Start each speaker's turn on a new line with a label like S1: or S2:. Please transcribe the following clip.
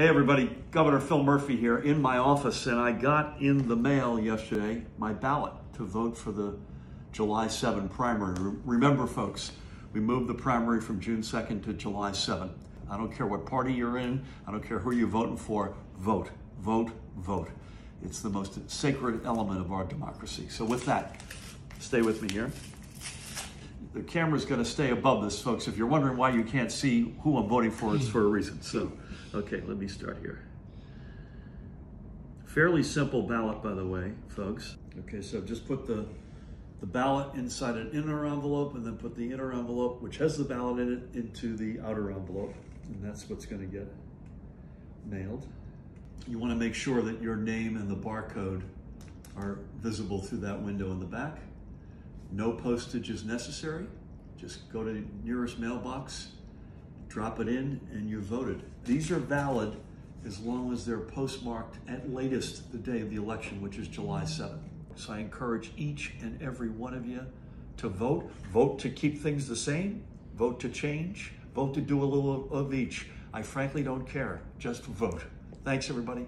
S1: Hey everybody, Governor Phil Murphy here in my office, and I got in the mail yesterday my ballot to vote for the July 7 primary. Remember, folks, we moved the primary from June 2nd to July 7th. I don't care what party you're in, I don't care who you're voting for, vote, vote, vote. It's the most sacred element of our democracy. So, with that, stay with me here. The camera's going to stay above this, folks. If you're wondering why you can't see who I'm voting for, it's for a reason. So, Okay, let me start here. Fairly simple ballot, by the way, folks. Okay, so just put the, the ballot inside an inner envelope and then put the inner envelope, which has the ballot in it, into the outer envelope. And that's what's going to get mailed. You want to make sure that your name and the barcode are visible through that window in the back. No postage is necessary. Just go to the nearest mailbox, drop it in, and you voted. These are valid as long as they're postmarked at latest the day of the election, which is July 7th. So I encourage each and every one of you to vote. Vote to keep things the same, vote to change, vote to do a little of each. I frankly don't care. Just vote. Thanks, everybody.